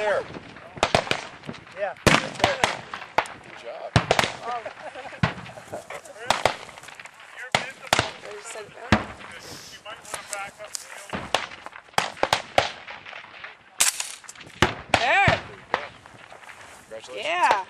there. Yeah. Good job. You're visible. There's some- oh, You might want to back up the field. There. There. Congratulations. Yeah.